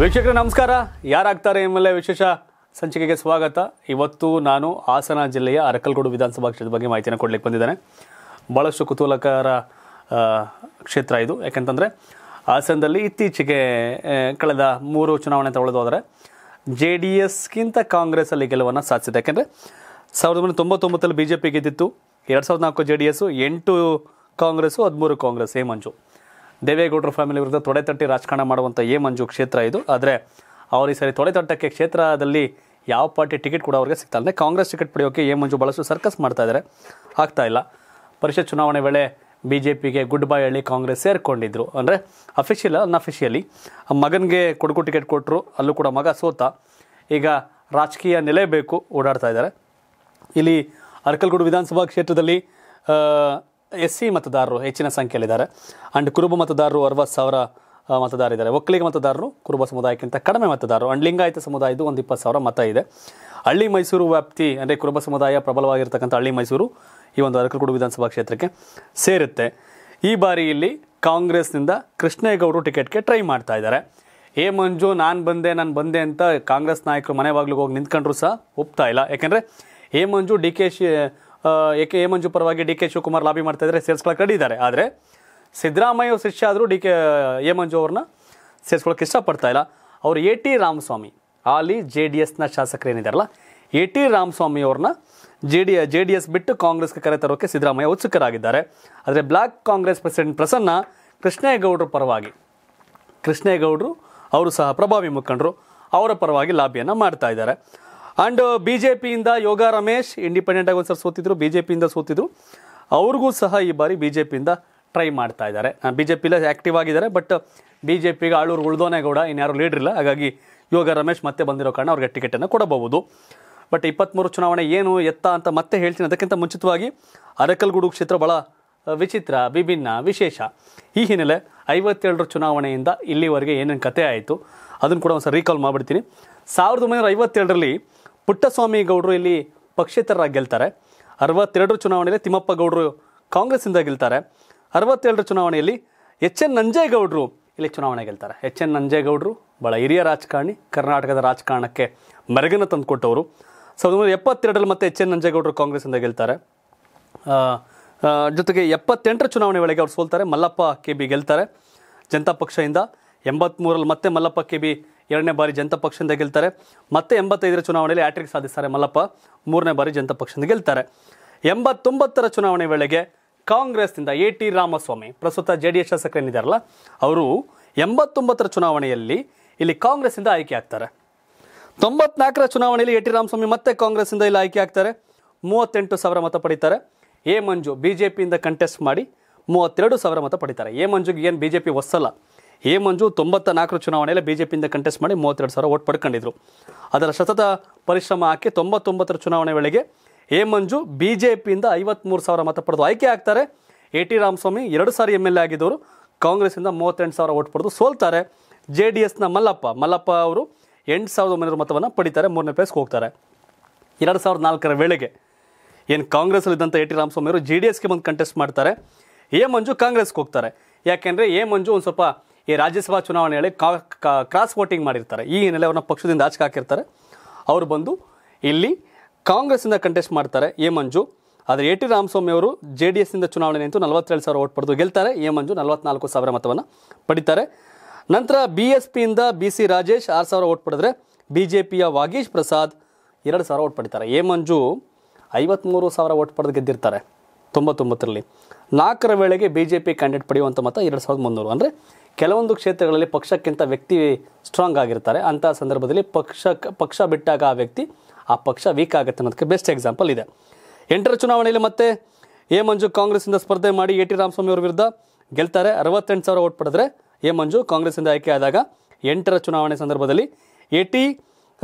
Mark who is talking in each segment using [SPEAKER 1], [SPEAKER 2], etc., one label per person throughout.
[SPEAKER 1] ವೀಕ್ಷಕರೇ, ನಮಸ್ಕಾರ. ಯಾರಾಗ್ತಾರೆ ಎಂಬಲ್ಲೇ ವಿಶೇಷ ಸಂಚಿಕೆಗೆ ಸ್ವಾಗತ. ಇವತ್ತು ನಾನು ಹಾಸನ ಜಿಲ್ಲೆಯ ಅರಕಲ್ಗೋಡು ವಿಧಾನಸಭಾ ಕ್ಷೇತ್ರದ ಬಗ್ಗೆ ಮಾಹಿತಿಯನ್ನು ಕೊಡಲಿಕ್ಕೆ ಬಂದಿದ್ದೇನೆ. ಭಾಳಷ್ಟು ಕುತೂಹಲಕರ ಕ್ಷೇತ್ರ ಇದು. ಯಾಕೆಂತಂದರೆ, ಹಾಸನದಲ್ಲಿ ಇತ್ತೀಚೆಗೆ ಕಳೆದ ಮೂರು ಚುನಾವಣೆ ತಗೊಳ್ಳೋದಾದರೆ ಜೆ ಡಿ ಎಸ್ಗಿಂತ ಕಾಂಗ್ರೆಸ್ಸಲ್ಲಿ ಗೆಲುವನ್ನು ಸಾಧಿಸಿದೆ. ಯಾಕೆಂದರೆ, ಸಾವಿರದ ಒಂಬೈನೂರ ತೊಂಬತ್ತೊಂಬತ್ತರಲ್ಲಿ ಬಿ ಜೆ ಪಿ ಗೆದ್ದಿತ್ತು. ಎರಡು ಸಾವಿರದ ನಾಲ್ಕು ಜೆ ಡಿ ಎಸ್ಸು, ಎಂಟು ಕಾಂಗ್ರೆಸ್ಸು, ಹದಿಮೂರು ಕಾಂಗ್ರೆಸ್ ಹೇಮಂಜು ಮಂಜು. ದೇವೇಗೌಡರ ಫ್ಯಾಮಿಲಿ ವಿರುದ್ಧ ತೊಡೆ ತಟ್ಟಿ ರಾಜಕಾರಣ ಮಾಡುವಂಥ ಎ ಮಂಜು ಕ್ಷೇತ್ರ ಇದು. ಆದರೆ ಅವರು ಈ ಸರಿ ತೊಡೆ ತಟ್ಟಕ್ಕೆ ಕ್ಷೇತ್ರದಲ್ಲಿ ಯಾವ ಪಾರ್ಟಿ ಟಿಕೆಟ್ ಕೂಡ ಅವ್ರಿಗೆ ಸಿಗ್ತಾ ಇಲ್ಲ. ಕಾಂಗ್ರೆಸ್ ಟಿಕೆಟ್ ಪಡೆಯೋಕೆ ಎ ಮಂಜು ಬಳಸು ಸರ್ಕಸ್ ಮಾಡ್ತಾ ಇದ್ದಾರೆ ಆಗ್ತಾ ಇಲ್ಲ. ಪರಿಷತ್ ಚುನಾವಣೆ ವೇಳೆ ಬಿ ಜೆ ಪಿಗೆ ಗುಡ್ ಬೈ ಹೇಳಿ ಕಾಂಗ್ರೆಸ್ ಸೇರಿಕೊಂಡಿದ್ರು. ಅಂದರೆ ಅಫಿಷಿಯಲ್ ಅನ್ಅಫಿಷಿಯಲಿ ಮಗನಿಗೆ ಕೊಡಗು ಟಿಕೆಟ್ ಕೊಟ್ಟರು ಅಲ್ಲೂ ಕೂಡ ಮಗ ಸೋತ. ಈಗ ರಾಜಕೀಯ ನೆಲೆ ಬೇಕು ಓಡಾಡ್ತಾ ಇದ್ದಾರೆ ಇಲ್ಲಿ ಅರಕಲ್ಗೂಡು ವಿಧಾನಸಭಾ ಕ್ಷೇತ್ರದಲ್ಲಿ ಎಸ್ ಸಿ ಮತದಾರರು ಹೆಚ್ಚಿನ ಸಂಖ್ಯೆಯಲ್ಲಿದ್ದಾರೆ. ಆ್ಯಂಡ್ ಕುರುಬ ಮತದಾರರು ಅರವತ್ತು ಸಾವಿರ ಮತದಾರ ಮತದಾರರಿದ್ದಾರೆ ಒಕ್ಕಲಿಗ ಮತದಾರರು ಕುರುಬ ಸಮುದಾಯಕ್ಕಿಂತ ಕಡಿಮೆ ಮತದಾರರು. ಆ್ಯಂಡ್ ಲಿಂಗಾಯತ ಸಮುದಾಯದ್ದು ಒಂದು ಇಪ್ಪತ್ತು ಸಾವಿರ ಮತ ಇದೆ. ಹಳ್ಳಿ ಮೈಸೂರು ವ್ಯಾಪ್ತಿ ಅಂದರೆ ಕುರುಬ ಸಮುದಾಯ ಪ್ರಬಲವಾಗಿರ್ತಕ್ಕಂಥ ಹಳ್ಳಿ ಮೈಸೂರು ಈ ಒಂದು ಅರಕಲಗೂಡು ವಿಧಾನಸಭಾ ಕ್ಷೇತ್ರಕ್ಕೆ ಸೇರುತ್ತೆ. ಈ ಬಾರಿ ಇಲ್ಲಿ ಕಾಂಗ್ರೆಸ್ನಿಂದ ಕೃಷ್ಣೇಗೌಡರು ಟಿಕೆಟ್ಗೆ ಟ್ರೈ ಮಾಡ್ತಾ ಇದ್ದಾರೆ. ಏ ಮಂಜು, ನಾನು ಬಂದೆ ನಾನು ಬಂದೆ ಅಂತ ಕಾಂಗ್ರೆಸ್ ನಾಯಕರು ಮನೆ ಬಾಗಿಲಿಗೆ ಹೋಗಿ ನಿಂತ್ಕೊಂಡ್ರು ಸಹ ಒಪ್ತಾ ಇಲ್ಲ. ಯಾಕೆಂದರೆ, A Manju, D K she ಆ, ಏಕೆ ಎ ಮಂಜು ಪರವಾಗಿ ಡಿ ಕೆ ಶಿವಕುಮಾರ್ ಲಾಬಿ ಮಾಡ್ತಾ ಇದ್ದಾರೆ ಸೇರಿಸ್ಕೊಳಕ್ಕೆ ಕಡಿದ್ದಾರೆ ಆದರೆ ಸಿದ್ದರಾಮಯ್ಯ ಶಿಷ್ಯ ಆದರೂ ಡಿ ಕೆ ಎ ಮಂಜು ಅವ್ರನ್ನ ಸೇರಿಸ್ಕೊಳಕ್ಕೆ ಇಷ್ಟಪಡ್ತಾ ಇಲ್ಲ. ಅವರು ಎ ಟಿ ರಾಮಸ್ವಾಮಿ ಆಲಿ ಜೆ ಡಿ ಎಸ್ನ ಶಾಸಕರು ಏನಿದಾರಲ್ಲ ಎ ಟಿ ರಾಮಸ್ವಾಮಿ ಅವ್ರನ್ನ J D J D S ಬಿಟ್ಟು ಕಾಂಗ್ರೆಸ್ಗೆ ಕರೆತರೋಕೆ ಸಿದ್ದರಾಮಯ್ಯ ಉತ್ಸುಕರಾಗಿದ್ದಾರೆ. ಆದರೆ ಬ್ಲಾಕ್ ಕಾಂಗ್ರೆಸ್ ಪ್ರೆಸಿಡೆಂಟ್ ಪ್ರಸನ್ನ ಕೃಷ್ಣೇಗೌಡರ ಪರವಾಗಿ ಕೃಷ್ಣೇಗೌಡರು ಅವರು ಸಹ ಪ್ರಭಾವಿ ಮುಖಂಡರು ಅವರ ಪರವಾಗಿ ಲಾಬಿಯನ್ನು ಮಾಡ್ತಾ ಇದ್ದಾರೆ. ಜೆ ಪಿಯಿಂದ ಯೋಗ ರಮೇಶ್ ಇಂಡಿಪೆಂಡೆಂಟ್ ಆಗಿ ಒಂದ್ಸಲ ಸೋತಿದ್ರು ಬಿ ಜೆ ಪಿಯಿಂದ ಸೋತಿದ್ರು. ಅವ್ರಿಗೂ ಸಹ ಈ ಬಾರಿ ಬಿ ಜೆ ಪಿಯಿಂದ ಟ್ರೈ ಮಾಡ್ತಾ ಇದ್ದಾರೆ. ಬಿ ಜೆ ಪಿಲೇ ಆ್ಯಕ್ಟಿವ್ ಆಗಿದ್ದಾರೆ ಬಟ್ ಬಿ ಜೆ ಪಿಗೆ ಆಳೂರು ಉಳ್ದೋನೇಗೌಡ ಇನ್ಯಾರು ಲೀಡ್ರ್ ಇಲ್ಲ. ಹಾಗಾಗಿ ಯೋಗ ರಮೇಶ್ ಮತ್ತೆ ಬಂದಿರೋ ಕಾರಣ ಅವ್ರಿಗೆ ಟಿಕೆಟನ್ನು ಕೊಡಬಹುದು. ಬಟ್ ಇಪ್ಪತ್ತ್ಮೂರು ಚುನಾವಣೆ ಏನು ಎತ್ತ ಅಂತ ಮತ್ತೆ ಹೇಳ್ತೀನಿ. ಅದಕ್ಕಿಂತ ಮುಂಚಿತವಾಗಿ ಅರಕಲ್ಗೂಡು ಕ್ಷೇತ್ರ ಭಾಳ ವಿಚಿತ್ರ, ವಿಭಿನ್ನ, ವಿಶೇಷ. ಈ ಹಿನ್ನೆಲೆ ಐವತ್ತೇಳರ ಚುನಾವಣೆಯಿಂದ ಇಲ್ಲಿವರೆಗೆ ಏನೇನು ಕತೆ ಆಯಿತು, ಅದನ್ನು ಕೂಡ ಒಂದು ರೀಕಾಲ್ ಮಾಡಿಬಿಡ್ತೀನಿ. ಸಾವಿರದ ಒಂಬೈನೂರ ಐವತ್ತೇಳರಲ್ಲಿ ಪುಟ್ಟಸ್ವಾಮಿ ಗೌಡರು ಇಲ್ಲಿ ಪಕ್ಷೇತರರಾಗಿ ಗೆಲ್ತಾರೆ. ಅರವತ್ತೆರಡರ ಚುನಾವಣೆಯಲ್ಲಿ ತಿಮ್ಮಪ್ಪ ಗೌಡರು ಕಾಂಗ್ರೆಸ್ಸಿಂದ ಗೆಲ್ತಾರೆ. ಅರವತ್ತೆರಡರ ಚುನಾವಣೆಯಲ್ಲಿ ಎಚ್ ಎನ್ ನಂಜೇಗೌಡರು ಇಲ್ಲಿ ಚುನಾವಣೆ ಗೆಲ್ತಾರೆ. ಎಚ್ ಎನ್ ನಂಜೇಗೌಡರು ಭಾಳ ಹಿರಿಯ ರಾಜಕಾರಣಿ, ಕರ್ನಾಟಕದ ರಾಜಕಾರಣಕ್ಕೆ ಮೆರಗನ್ನು ತಂದುಕೊಟ್ಟವರು. ಸಾವಿರದ ಒಂಬೈನೂರ ಎಪ್ಪತ್ತೆರಡರಲ್ಲಿ ಮತ್ತೆ ಎಚ್ ಎನ್ ನಂಜೇಗೌಡರು ಕಾಂಗ್ರೆಸ್ಸಿಂದ ಗೆಲ್ತಾರೆ. ಜೊತೆಗೆ ಎಪ್ಪತ್ತೆಂಟರ ಚುನಾವಣೆ ವೇಳೆಗೆ ಅವ್ರು ಸೋಲ್ತಾರೆ. ಮಲ್ಲಪ್ಪ, ಕೆ ಬಿ ಗೆಲ್ತಾರೆ. ಜನತಾ ಪಕ್ಷದಿಂದ ಎಂಬತ್ಮೂರಲ್ಲಿ ಮತ್ತೆ ಮಲ್ಲಪ್ಪ, ಕೆ ಬಿ ಎರಡನೇ ಬಾರಿ ಜನತಾ ಪಕ್ಷದಿಂದ ಗೆಲ್ತಾರೆ. ಮತ್ತೆ ಎಂಬತ್ತೈದರ ಚುನಾವಣೆಯಲ್ಲಿ ಹ್ಯಾಟ್ರಿಕ್ ಸಾಧಿಸ್ತಾರೆ ಮಲ್ಲಪ್ಪ. ಮೂರನೇ ಬಾರಿ ಜನತಾ ಪಕ್ಷದಿಂದ ಗೆಲ್ತಾರೆ. ಎಂಬತ್ತೊಂಬತ್ತರ ಚುನಾವಣೆ ವೇಳೆಗೆ ಕಾಂಗ್ರೆಸ್ನಿಂದ ಎ ಟಿ ರಾಮಸ್ವಾಮಿ, ಪ್ರಸ್ತುತ ಜೆ ಡಿ ಎಸ್ ಶಾಸಕರೇನಿದ್ದಾರಲ್ಲ ಅವರು ಎಂಬತ್ತೊಂಬತ್ತರ ಚುನಾವಣೆಯಲ್ಲಿ ಇಲ್ಲಿ ಕಾಂಗ್ರೆಸ್ಸಿಂದ ಆಯ್ಕೆ ಆಗ್ತಾರೆ. ತೊಂಬತ್ನಾಲ್ಕರ ಚುನಾವಣೆಯಲ್ಲಿ ಎ ಟಿ ರಾಮಸ್ವಾಮಿ ಮತ್ತೆ ಕಾಂಗ್ರೆಸ್ಸಿಂದ ಇಲ್ಲಿ ಆಯ್ಕೆ ಆಗ್ತಾರೆ. ಮೂವತ್ತೆಂಟು ಸಾವಿರ ಮತ ಪಡೀತಾರೆ. ಎ ಮಂಜು ಬಿ ಜೆ ಪಿಯಿಂದ ಕಂಟೆಸ್ಟ್ ಮಾಡಿ ಮೂವತ್ತೆರಡು ಸಾವಿರ ಮತ ಪಡೀತಾರೆ. ಎ ಮಂಜುಗೆ ಏನು ಬಿ ಜೆ ಪಿ ಒಸ್ಸಲ್ಲ. ಎ ಮಂಜು ತೊಂಬತ್ತ ನಾಲ್ಕರ ಚುನಾವಣೆಯಲ್ಲಿ ಪಿಯಿಂದ ಕಂಟೆಸ್ಟ್ ಮಾಡಿ ಮೂವತ್ತೆರಡು ಸಾವಿರ ಓಟ್ ಪಡ್ಕೊಂಡಿದ್ರು. ಅದರ ಸತತ ಪರಿಶ್ರಮ ಹಾಕಿ ತೊಂಬತ್ತೊಂಬತ್ತರ ಚುನಾವಣೆ ವೇಳೆಗೆ ಎ ಮಂಜು ಬಿ ಜೆ ಪಿಯಿಂದ ಐವತ್ತ್ಮೂರು ಸಾವಿರ ಮತ ಪಡೆದು ಆಯ್ಕೆ ಆಗ್ತಾರೆ. ಎ ಟಿ ರಾಮಸ್ವಾಮಿ ಎರಡು ಸಾರಿ ಎಂ ಎಲ್ ಎ ಆಗಿದ್ದವರು. ಕಾಂಗ್ರೆಸ್ಸಿಂದ ಮೂವತ್ತೆಂಟು ಸಾವಿರ ಓಟ್ ಪಡೆದು ಸೋಲ್ತಾರೆ. ಜೆ ಡಿ ಎಸ್ನ ಮಲ್ಲಪ್ಪ ಮಲ್ಲಪ್ಪ ಅವರು ಎಂಟು ಸಾವಿರದ ಒಂಬೈನೂರು ಮತವನ್ನು ಪಡಿತಾರೆ. ಮೂರನೇ ಪ್ಲೇಸ್ಗೆ ಹೋಗ್ತಾರೆ. ಎರಡು ಸಾವಿರದ ನಾಲ್ಕರ ವೇಳೆಗೆ ಏನು ಕಾಂಗ್ರೆಸ್ಸಲ್ಲಿದ್ದಂಥ ಎ ಟಿ ರಾಮಸ್ವಾಮಿ ಅವರು ಜೆ ಡಿ ಎಸ್ಗೆ ಬಂದು ಕಂಟೆಸ್ಟ್ ಮಾಡ್ತಾರೆ. ಎ ಮಂಜು ಕಾಂಗ್ರೆಸ್ಗೆ ಹೋಗ್ತಾರೆ. ಯಾಕೆಂದರೆ ಎ ಮಂಜು ಒಂದು ಸ್ವಲ್ಪ ಈ ರಾಜ್ಯಸಭಾ ಚುನಾವಣೆಯಲ್ಲಿ ಕ್ರಾಸ್ ವೋಟಿಂಗ್ ಮಾಡಿರ್ತಾರೆ. ಈ ಹಿನ್ನೆಲೆ ಅವ್ರನ್ನ ಪಕ್ಷದಿಂದ ಆಚೆ ಹಾಕಿರ್ತಾರೆ. ಅವರು ಬಂದು ಇಲ್ಲಿ ಕಾಂಗ್ರೆಸ್ಸಿಂದ ಕಂಟೆಸ್ಟ್ ಮಾಡ್ತಾರೆ. ಎ ಮಂಜು. ಆದರೆ ಎ ಟಿ ರಾಮಸ್ವಾಮಿ ಅವರು ಜೆ ಡಿ ಎಸ್ನಿಂದ ಚುನಾವಣೆ ನಿಂತು ನಲವತ್ತೇಳು ಸಾವಿರ ಓಟ್ ಪಡೆದು ಗೆಲ್ತಾರೆ. ಎ ಮಂಜು ನಲವತ್ನಾಲ್ಕು ಸಾವಿರ ಮತವನ್ನು ಪಡಿತಾರೆ. ನಂತರ ಬಿ ಎಸ್ ಪಿಯಿಂದ ಬಿ ಸಿ ರಾಜೇಶ್ ಆರು ಸಾವಿರ ಓಟ್ ಪಡೆದ್ರೆ ಬಿ ಜೆ ಪಿಯ ವಾಗೀಶ್ ಪ್ರಸಾದ್ ಎರಡು ಸಾವಿರ ಓಟ್ ಪಡಿತಾರೆ. ಎ ಮಂಜು ಐವತ್ತ್ಮೂರು ಸಾವಿರ ಓಟ್ ಪಡೆದು ಗೆದ್ದಿರ್ತಾರೆ. ತೊಂಬತ್ತೊಂಬತ್ತರಲ್ಲಿ. ನಾಲ್ಕರ ವೇಳೆಗೆ ಬಿ ಜೆ ಪಿ ಕ್ಯಾಂಡಿಡೇಟ್ ಪಡೆಯುವಂಥ ಮತ ಎರಡು ಸಾವಿರದ ಮುನ್ನೂರು. ಅಂದರೆ ಕೆಲವೊಂದು ಕ್ಷೇತ್ರಗಳಲ್ಲಿ ಪಕ್ಷಕ್ಕಿಂತ ವ್ಯಕ್ತಿ ಸ್ಟ್ರಾಂಗ್ ಆಗಿರ್ತಾರೆ. ಅಂಥ ಸಂದರ್ಭದಲ್ಲಿ ಪಕ್ಷ ಪಕ್ಷ ಬಿಟ್ಟಾಗ ಆ ವ್ಯಕ್ತಿ ಆ ಪಕ್ಷ ವೀಕ್ ಆಗುತ್ತೆ ಅನ್ನೋದಕ್ಕೆ ಬೆಸ್ಟ್ ಎಕ್ಸಾಂಪಲ್ ಇದೆ. ಎಂಟರ ಚುನಾವಣೆಯಲ್ಲಿ ಮತ್ತೆ ಎ ಮಂಜು ಕಾಂಗ್ರೆಸ್ಸಿಂದ ಸ್ಪರ್ಧೆ ಮಾಡಿ ಎ ಟಿ ರಾಮಸ್ವಾಮಿ ಅವರ ವಿರುದ್ಧ ಗೆಲ್ತಾರೆ. ಅರವತ್ತೆಂಟು ಸಾವಿರ ಓಟ್ ಪಡೆದ್ರೆ ಎ ಮಂಜು ಕಾಂಗ್ರೆಸ್ಸಿಂದ ಆದಾಗ ಎಂಟರ ಚುನಾವಣೆ ಸಂದರ್ಭದಲ್ಲಿ ಎ ಟಿ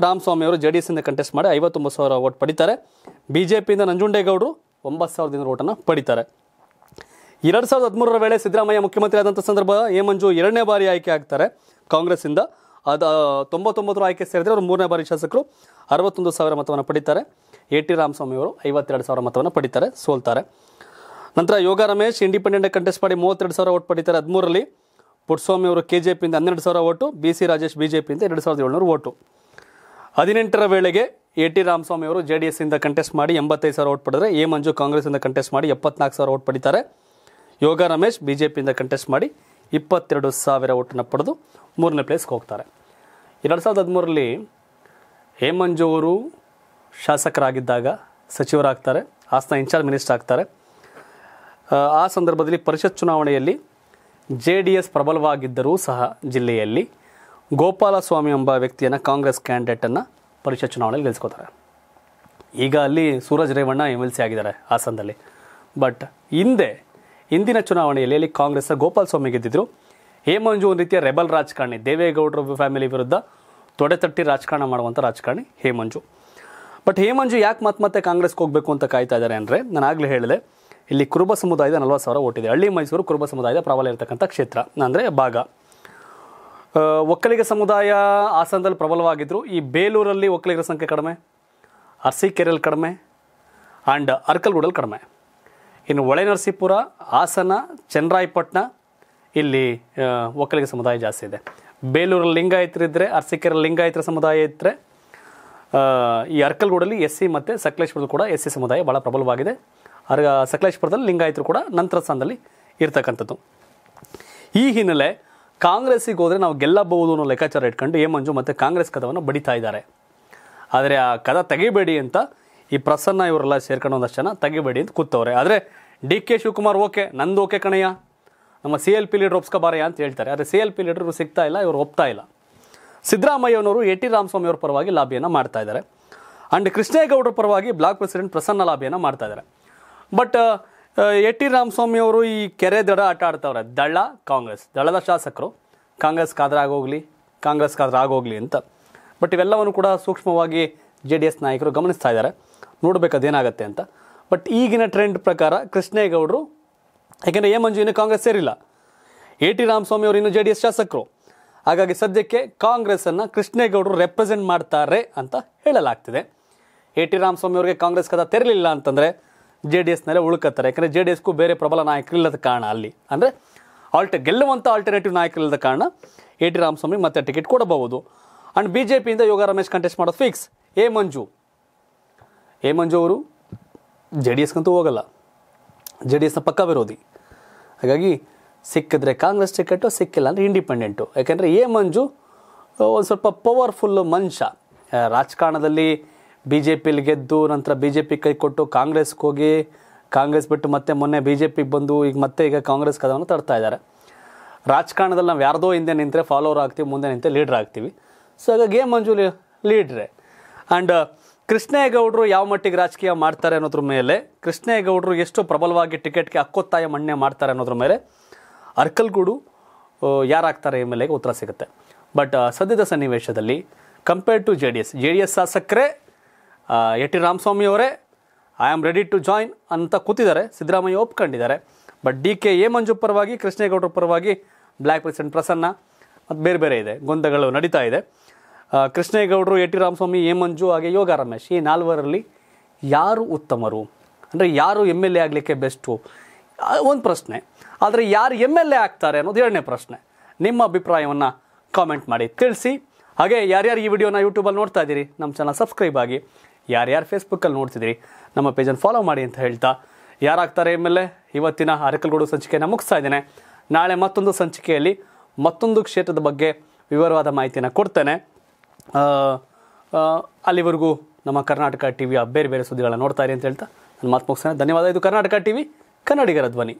[SPEAKER 1] ರಾಮಸ್ವಾಮಿ ಅವರು ಜೆ ಡಿ ಎಸ್ಸಿಂದ ಕಂಟೆಸ್ಟ್ ಮಾಡಿ ಐವತ್ತೊಂಬತ್ತು ಸಾವಿರ ಓಟ್ ಪಡಿತಾರೆ. ಬಿ ಜೆ ಪಿಯಿಂದ ನಂಜುಂಡೇಗೌಡರು ಒಂಬತ್ತು ಸಾವಿರದಿಂದ ಓಟನ್ನು ಪಡಿತಾರೆ. ಎರಡು ಸಾವಿರದ ಹದಿಮೂರರ ವೇಳೆ ಸಿದ್ದರಾಮಯ್ಯ ಮುಖ್ಯಮಂತ್ರಿ ಸಂದರ್ಭ ಎ ಎರಡನೇ ಬಾರಿ ಆಯ್ಕೆ ಆಗ್ತಾರೆ ಕಾಂಗ್ರೆಸ್ಸಿಂದ. ಅದು ತೊಂಬತ್ತೊಂಬತ್ತರ ಆಯ್ಕೆ ಸೇರಿದ್ರೆ ಅವರು ಮೂರನೇ ಬಾರಿ ಶಾಸಕರು. ಅರವತ್ತೊಂದು ಸಾವಿರ ಮತವನ್ನು ಪಡಿತಾರೆ. ಎ ಟಿ ರಾಮಸ್ವಾಮಿ ಅವರು ಐವತ್ತೆರಡು ಸಾವಿರ ಮತವನ್ನು ಪಡಿತಾರೆ, ಸೋಲ್ತಾರೆ. ನಂತರ ಯೋಗ ರಮೇಶ್ ಇಂಡಿಪೆಂಡೆಂಟ್ ಕಂಟೆಸ್ಟ್ ಮಾಡಿ ಮೂವತ್ತೆರಡು ಸಾವಿರ ಓಟ್ ಪಡಿತಾರೆ ಹದಿಮೂರರಲ್ಲಿ. ಪುಟ್ಸ್ವಾಮಿ ಅವರು ಕೆ ಜೆ ಪಿಯಿಂದ ಹನ್ನೆರಡು ಸಾವಿರ vote, B C Rajesh B J ಪಿಯಿಂದ ಎರಡು ಸಾವಿರದ ಏಳ್ನೂರು ಓಟು. ಹದಿನೆಂಟರ ವೇಳೆಗೆ ಎ ಟಿ ರಾಮಸ್ವಾಮಿ ಅವರು ಜೆ ಡಿ ಎಸ್ಸಿಂದ ಕಂಟೆಸ್ಟ್ ಮಾಡಿ ಎಂಬತ್ತೈದು ಸಾವಿರ ಓಟ್ ಪಡೆದರೆ ಎ ಮಂಜು ಕಾಂಗ್ರೆಸ್ಸಿಂದ ಕಂಟೆಸ್ಟ್ ಮಾಡಿ ಎಪ್ಪತ್ನಾಲ್ಕು ಸಾವಿರ ಓಟ್ ಪಡಿತಾರೆ. ಯೋಗ ರಮೇಶ್ ಬಿ ಜೆ ಪಿಯಿಂದ ಕಂಟೆಸ್ಟ್ ಮಾಡಿ ಇಪ್ಪತ್ತೆರಡು ಸಾವಿರ ಓಟನ್ನು ಪಡೆದು ಮೂರನೇ ಪ್ಲೇಸ್ಗೆ ಹೋಗ್ತಾರೆ. ಎರಡು ಸಾವಿರದ ಹದಿಮೂರರಲ್ಲಿ ಹೇಮಂಜು ಮಂಜು ಅವರು ಶಾಸಕರಾಗಿದ್ದಾಗ ಸಚಿವರಾಗ್ತಾರೆ ಹಾಸನ ಇನ್ಚಾರ್ಜ್ ಮಿನಿಸ್ಟರ್ ಆಗ್ತಾರೆ. ಆ, ಆ ಸಂದರ್ಭದಲ್ಲಿ ಪರಿಷತ್ ಚುನಾವಣೆಯಲ್ಲಿ ಜೆ ಡಿ ಎಸ್ ಪ್ರಬಲವಾಗಿದ್ದರೂ ಸಹ ಜಿಲ್ಲೆಯಲ್ಲಿ ಗೋಪಾಲಸ್ವಾಮಿ ಎಂಬ ವ್ಯಕ್ತಿಯನ್ನು ಕಾಂಗ್ರೆಸ್ ಕ್ಯಾಂಡಿಡೇಟನ್ನು ಪರಿಷತ್ ಚುನಾವಣೆಯಲ್ಲಿ ಗೆಲ್ಸ್ಕೋತಾರೆ ಈಗ ಅಲ್ಲಿ Suraj Revanna M L C ಆಗಿದ್ದಾರೆ ಹಾಸನದಲ್ಲಿ. ಬಟ್ ಹಿಂದೆ ಹಿಂದಿನ ಚುನಾವಣೆಯಲ್ಲಿ ಕಾಂಗ್ರೆಸ್ ಗೋಪಾಲ್ ಸ್ವಾಮಿ ಗೆದ್ದಿದ್ರು. ಹೇಮಂಜು ಒಂದು ರೀತಿಯ ರೆಬಲ್ ರಾಜಕಾರಣಿ, ದೇವೇಗೌಡರ ಫ್ಯಾಮಿಲಿ ವಿರುದ್ಧ ತೊಡೆತಟ್ಟಿ ರಾಜಕಾರಣ ಮಾಡುವಂಥ ರಾಜಕಾರಣಿ ಹೇಮಂಜು. ಬಟ್ ಹೇಮಂಜು ಯಾಕೆ ಮತ್ತೆ ಮತ್ತೆ ಕಾಂಗ್ರೆಸ್ಗೆ ಹೋಗಬೇಕು ಅಂತ ಕಾಯ್ತಾ ಇದ್ದಾರೆ ಅಂದರೆ ನಾನು ಆಗಲೇ ಹೇಳಿದೆ, ಇಲ್ಲಿ ಕುರುಬ ಸಮುದಾಯದ ನಲವತ್ತು ಸಾವಿರ ಓಟಿದೆ ಹಳ್ಳಿ ಮೈಸೂರು ಕುರುಬ ಸಮುದಾಯದ ಪ್ರಬಲ ಇರತಕ್ಕಂಥ ಕ್ಷೇತ್ರ, ಅಂದರೆ ಭಾಗ. ಒಕ್ಕಲಿಗ ಸಮುದಾಯ ಹಾಸನದಲ್ಲಿ ಪ್ರಬಲವಾಗಿದ್ದರು ಈ ಬೇಲೂರಲ್ಲಿ ಒಕ್ಕಲಿಗರ ಸಂಖ್ಯೆ ಕಡಿಮೆ ಅರ್ಸಿಕೆರೆಯಲ್ಲಿ ಕಡಿಮೆ ಆ್ಯಂಡ್ ಅರ್ಕಲ್ಗೂಡಲ್ಲಿ ಕಡಿಮೆ. ಇನ್ನು ಹೊಳೆನರಸೀಪುರ ಹಾಸನ, ಚನ್ನರಾಯಪಟ್ಟಣ, ಇಲ್ಲಿ ಒಕ್ಕಲಿಗ ಸಮುದಾಯ ಜಾಸ್ತಿ ಇದೆ. ಬೇಲೂರಲ್ಲಿ ಲಿಂಗಾಯತರಿದ್ದರೆ ಅರಸೀಕೆರೆಯಲ್ಲಿ ಲಿಂಗಾಯತರ ಸಮುದಾಯ ಇದ್ದರೆ ಈ ಅರ್ಕಲ್ಗೂಡಲ್ಲಿ ಎಸ್ ಸಿ ಮತ್ತು ಸಕಲೇಶ್ಪುರದಲ್ಲಿ ಕೂಡ ಎಸ್ ಸಿ ಸಮುದಾಯ ಭಾಳ ಪ್ರಬಲವಾಗಿದೆ. ಅರ್, ಸಕಲೇಶ್ಪುರದಲ್ಲಿ ಲಿಂಗಾಯತರು ಕೂಡ ನಂತರ ಸ್ಥಾನದಲ್ಲಿ ಇರ್ತಕ್ಕಂಥದ್ದು. ಈ ಹಿನ್ನೆಲೆ ಕಾಂಗ್ರೆಸ್ಸಿಗೆ ಹೋದರೆ ನಾವು ಗೆಲ್ಲಬಹುದು ಅನ್ನೋ ಲೆಕ್ಕಾಚಾರ ಇಟ್ಕೊಂಡು ಎ ಮಂಜು ಮತ್ತು ಕಾಂಗ್ರೆಸ್ ಕದವನ್ನು ಬಡಿತಾ ಇದ್ದಾರೆ. ಆದರೆ ಆ ಕದ ತೆಗಿಬೇಡಿ ಅಂತ ಈ ಪ್ರಸನ್ನ ಇವರೆಲ್ಲ ಸೇರ್ಕೊಂಡು ಒಂದಷ್ಟು ಜನ ತೆಗಿಬೇಡಿ ಅಂತ ಕೂತವ್ರೆ. ಆದರೆ ಡಿ ಕೆ ಶಿವಕುಮಾರ್ ಓಕೆ, ನಂದು ಓಕೆ ಕಣಯ್ಯ. ನಮ್ಮ ಸಿ ಎಲ್ ಪಿ ಲೀಡರ್ ಒಪ್ಸ್ಕೊಬಾರಯ್ಯ ಅಂತ ಹೇಳ್ತಾರೆ. ಆದರೆ ಸಿ ಎಲ್ ಪಿ ಲೀಡರ್ ಸಿಗ್ತಾ ಇಲ್ಲ, ಇವರು ಒಪ್ತಾ ಇಲ್ಲ. ಸಿದ್ದರಾಮಯ್ಯನವರು ಎ ಟಿ ರಾಮಸ್ವಾಮಿ ಅವ್ರ ಪರವಾಗಿ ಲಾಬಿಯನ್ನು ಮಾಡ್ತಾ ಇದ್ದಾರೆ. ಆ್ಯಂಡ್ ಕೃಷ್ಣೇಗೌಡರ ಪರವಾಗಿ ಬ್ಲಾಕ್ ಪ್ರೆಸಿಡೆಂಟ್ ಪ್ರಸನ್ನ ಲಾಬಿಯನ್ನು ಮಾಡ್ತಾ ಇದ್ದಾರೆ. ಬಟ್ ಎ ಟಿ ರಾಮಸ್ವಾಮಿ ಅವರು ಈ ಕೆರೆ ದಡ ಆಟ ಆಡ್ತಾವ್ರೆ. ದಳ, ಕಾಂಗ್ರೆಸ್. ದಳದ ಶಾಸಕರು. ಕಾಂಗ್ರೆಸ್ ಕಾದ್ರೆ ಆಗೋಗ್ಲಿ, ಕಾಂಗ್ರೆಸ್ ಕಾದ್ರೆ ಆಗೋಗ್ಲಿ ಅಂತ. ಬಟ್ ಇವೆಲ್ಲವನ್ನು ಕೂಡ ಸೂಕ್ಷ್ಮವಾಗಿ ಜೆ ಡಿ ಎಸ್ ನಾಯಕರು ಗಮನಿಸ್ತಾ ಇದ್ದಾರೆ. ನೋಡ್ಬೇಕು ಅದೇನಾಗುತ್ತೆ ಅಂತ. ಬಟ್ ಈಗಿನ ಟ್ರೆಂಡ್ ಪ್ರಕಾರ ಕೃಷ್ಣೇಗೌಡರು ಯಾಕೆಂದರೆ ಎ ಮಂಜು ಇನ್ನೂ ಕಾಂಗ್ರೆಸ್ ಸೇರಿಲ್ಲ. ಎ ಟಿ ರಾಮಸ್ವಾಮಿ ಅವರು ಇನ್ನೂ ಜೆ ಡಿ ಎಸ್ ಶಾಸಕರು. ಹಾಗಾಗಿ ಸದ್ಯಕ್ಕೆ ಕಾಂಗ್ರೆಸ್ಸನ್ನು ಕೃಷ್ಣೇಗೌಡರು ರೆಪ್ರೆಸೆಂಟ್ ಮಾಡ್ತಾರೆ ಅಂತ ಹೇಳಲಾಗ್ತಿದೆ. ಎ ಟಿ ರಾಮಸ್ವಾಮಿ ಅವರಿಗೆ ಕಾಂಗ್ರೆಸ್ ಕದ ತೆರಲಿಲ್ಲ ಅಂತಂದರೆ ಜೆ ಡಿ ಎಸ್ನಲ್ಲೇ ಉಳ್ಕತ್ತಾರೆ ಯಾಕಂದರೆ ಜೆ ಡಿ ಎಸ್ಗೂ ಬೇರೆ ಪ್ರಬಲ ನಾಯಕರಿಲ್ಲದ ಕಾರಣ ಅಲ್ಲಿ. ಅಂದರೆ ಆಲ್ಟ ಗೆಲ್ಲುವಂಥ ಆಲ್ಟರ್ನೇಟಿವ್ ನಾಯಕರಿಲ್ಲದ ಕಾರಣ ಎ ಟಿ ರಾಮಸ್ವಾಮಿ ಮತ್ತೆ ಟಿಕೆಟ್ ಕೊಡಬಹುದು. ಆ್ಯಂಡ್ ಬಿ ಜೆ ಪಿಯಿಂದ ಯೋಗ ರಮೇಶ್ ಕಂಟೆಸ್ಟ್ ಮಾಡೋದು fix A Manju A Manju ಅವರು ಜೆ ಡಿ ಎಸ್ಗಂತೂ ಹೋಗಲ್ಲ. ಜೆ ಡಿ ಎಸ್ನ ಪಕ್ಕ ವಿರೋಧಿ. ಹಾಗಾಗಿ ಸಿಕ್ಕಿದ್ರೆ ಕಾಂಗ್ರೆಸ್ ಟಿಕೆಟು, ಸಿಕ್ಕಿಲ್ಲ ಅಂದರೆ ಇಂಡಿಪೆಂಡೆಂಟು. ಯಾಕೆಂದರೆ ಎ ಮಂಜು ಒಂದು ಸ್ವಲ್ಪ ಪವರ್ಫುಲ್ ಮನುಷ್ಯ. ರಾಜಕಾರಣದಲ್ಲಿ ಬಿ ಜೆ ಪಿಲಿ ಗೆದ್ದು ನಂತರ ಬಿ ಜೆ ಪಿ ಕೈ ಕೊಟ್ಟು ಕಾಂಗ್ರೆಸ್ಗೆ ಹೋಗಿ, ಕಾಂಗ್ರೆಸ್ ಬಿಟ್ಟು ಮತ್ತೆ ಮೊನ್ನೆ ಬಿ ಜೆ ಪಿಗೆ ಬಂದು ಈಗ ಮತ್ತೆ ಈಗ ಕಾಂಗ್ರೆಸ್ ಕದವನ್ನು ತರ್ತಾ ಇದ್ದಾರೆ. ರಾಜಕಾರಣದಲ್ಲಿ ನಾವು ಯಾರ್ದೋ ಹಿಂದೆ ನಿಂತರೆ ಫಾಲೋವರ್ ಆಗ್ತೀವಿ, ಮುಂದೆ ನಿಂತರೆ ಲೀಡ್ರ್ ಆಗ್ತೀವಿ. ಸೊ ಹಾಗಾಗಿ ಎ ಮಂಜು ಲೀಡ್ರೆ ಆ್ಯಂಡ್ ಕೃಷ್ಣೇಗೌಡರು ಯಾವ ಮಟ್ಟಿಗೆ ರಾಜಕೀಯ ಮಾಡ್ತಾರೆ ಅನ್ನೋದ್ರ ಮೇಲೆ ಕೃಷ್ಣೇಗೌಡರು ಎಷ್ಟು ಪ್ರಬಲವಾಗಿ ಟಿಕೆಟ್ಗೆ ಅಕ್ಕೊತ್ತಾಯ ಮಣ್ಣೆ ಮಾಡ್ತಾರೆ ಅನ್ನೋದ್ರ ಮೇಲೆ ಅರ್ಕಲ್ಗೂಡು ಯಾರಾಗ್ತಾರೆ ಎಂ ಎಲ್ ಎಗೆ ಉತ್ತರ ಸಿಗುತ್ತೆ. ಬಟ್ ಸದ್ಯದ ಸನ್ನಿವೇಶದಲ್ಲಿ compare to J D S J D S ಶಾಸಕರೇ ಎ ಟಿ ರಾಮಸ್ವಾಮಿ ಅವರೇ I am ready to join ಅಂತ ಕೂತಿದ್ದಾರೆ, Siddaramaiah ಒಪ್ಕೊಂಡಿದ್ದಾರೆ. But D K A Manju ಪರವಾಗಿ ಕೃಷ್ಣೇಗೌಡರ ಪರವಾಗಿ ಬ್ಲ್ಯಾಕ್ ಪ್ರೆಸಿಡೆಂಟ್ ಪ್ರಸನ್ನ, ಮತ್ತು ಬೇರೆ ಬೇರೆ ಇದೆ, ಗೊಂದಗಳು ನಡೀತಾ ಇದೆ. ಕೃಷ್ಣೇಗೌಡರು A T Ramaswamy, A Manju, ಹಾಗೆ ಯೋಗ ರಮೇಶ್, ಈ ನಾಲ್ವರಲ್ಲಿ ಯಾರು ಉತ್ತಮರು? ಅಂದರೆ ಯಾರು ಎಂ ಎಲ್ ಎ ಆಗಲಿಕ್ಕೆ ಬೆಸ್ಟು ಒಂದು ಪ್ರಶ್ನೆ. ಆದರೆ ಯಾರು ಎಂ ಎಲ್ ಎ ಆಗ್ತಾರೆ ಅನ್ನೋದು ಎರಡನೇ ಪ್ರಶ್ನೆ. ನಿಮ್ಮ ಅಭಿಪ್ರಾಯವನ್ನು ಕಾಮೆಂಟ್ ಮಾಡಿ. ತಿಳಿಸಿ. ಹಾಗೆ ಯಾರ್ಯಾರು ಈ ವಿಡಿಯೋನ ಯೂಟ್ಯೂಬಲ್ಲಿ ನೋಡ್ತಾ ಇದ್ದೀರಿ, ನಮ್ಮ ಚಾನಲ್ ಸಬ್ಸ್ಕ್ರೈಬ್ ಆಗಿ. ಯಾರ್ಯಾರು ಫೇಸ್ಬುಕ್ಕಲ್ಲಿ ನೋಡ್ತಿದ್ದೀರಿ, ನಮ್ಮ ಪೇಜನ್ನು ಫಾಲೋ ಮಾಡಿ ಅಂತ ಹೇಳ್ತಾ. ಯಾರಾಗ್ತಾರೆ ಎಂ ಎಲ್ ಎ? ಇವತ್ತಿನ ಅರಕಲ್ಗೂಡು ಸಂಚಿಕೆಯನ್ನು ಮುಗಿಸ್ತಾ ಇದ್ದೇನೆ. ನಾಳೆ ಮತ್ತೊಂದು ಸಂಚಿಕೆಯಲ್ಲಿ ಮತ್ತೊಂದು ಕ್ಷೇತ್ರದ ಬಗ್ಗೆ ವಿವರವಾದ ಮಾಹಿತಿಯನ್ನು ಕೊಡ್ತೇನೆ. ಅಲ್ಲಿವರೆಗೂ ನಮ್ಮ ಕರ್ನಾಟಕ ಟಿವಿಯ ಬೇರೆ ಬೇರೆ ಸುದ್ದಿಗಳನ್ನ ನೋಡ್ತಾ ಇರಿ ಅಂತ ಹೇಳ್ತಾ ನನ್ನ ಮಾತು ಮುಗಿಸ್ತೇನೆ. ಧನ್ಯವಾದ. ಇದು ಕರ್ನಾಟಕ ಟಿವಿ, ಕನ್ನಡಿಗರ ಧ್ವನಿ.